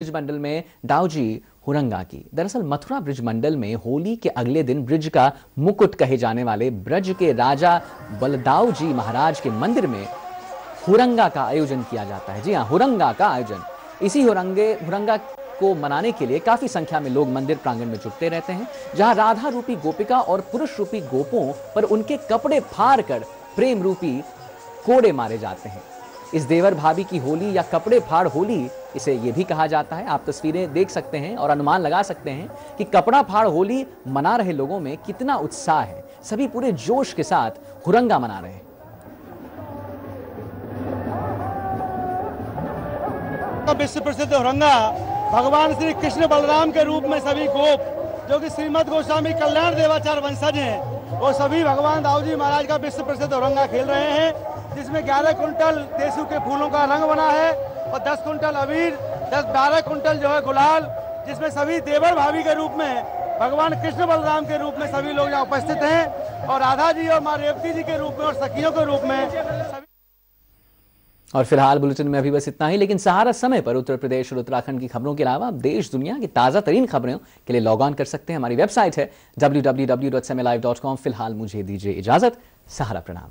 Bridge मंडल में दाऊजी हुरंगा की। दरअसल मथुरा ब्रिज मंडल में होली के अगले दिन ब्रिज का मुकुट कहे जाने वाले ब्रज के राजा बलदाऊ जी महाराज के मंदिर में हुरंगा का आयोजन किया जाता है। जी हाँ हुरंगा का आयोजन। इसी हुरंगे, हुरंगा को मनाने के लिए काफ़ी संख्या में लोग मंदिर प्रांगण में जुटते रहते हैं, जहाँ राधा रूपी गोपिका और पुरुष रूपी गोपों पर उनके कपड़े फाड़ कर प्रेम रूपी कोड़े मारे जाते हैं। इस देवर भाभी की होली या कपड़े फाड़ होली, इसे ये भी कहा जाता है। आप तस्वीरें देख सकते हैं और अनुमान लगा सकते हैं कि कपड़ा फाड़ होली मना रहे लोगों में कितना उत्साह है। सभी पूरे जोश के साथ हुरंगा मना रहे हैं। विश्व प्रसिद्ध हुरंगा भगवान श्री कृष्ण बलराम के रूप में सभी गोप जो कि श्रीमद गोस्वामी कल्याण देवाचार वंशज हैं वो सभी भगवान दाऊ जी महाराज का विश्व प्रसिद्ध औरंगा खेल रहे हैं, जिसमें 11 कुंटल देसू के फूलों का रंग बना है और 10 कुंटल अबीर 10 बारह कुंटल जो है गुलाल, जिसमें सभी देवर भाभी के रूप में, भगवान कृष्ण बलराम के रूप में सभी लोग यहाँ उपस्थित हैं और राधा जी और माँ रेवती जी के रूप में और सखियों के रूप में सभी और फ़िलहाल बुलेटिन में अभी बस इतना ही, लेकिन सहारा समय पर उत्तर प्रदेश और उत्तराखंड की खबरों के अलावा आप देश, दुनिया की ताज़ा तरीन खबरों के लिए लॉग ऑन कर सकते हैं। हमारी वेबसाइट है डब्ल्यू फ़िलहाल मुझे दीजिए इजाज़त। सहारा प्रणाम।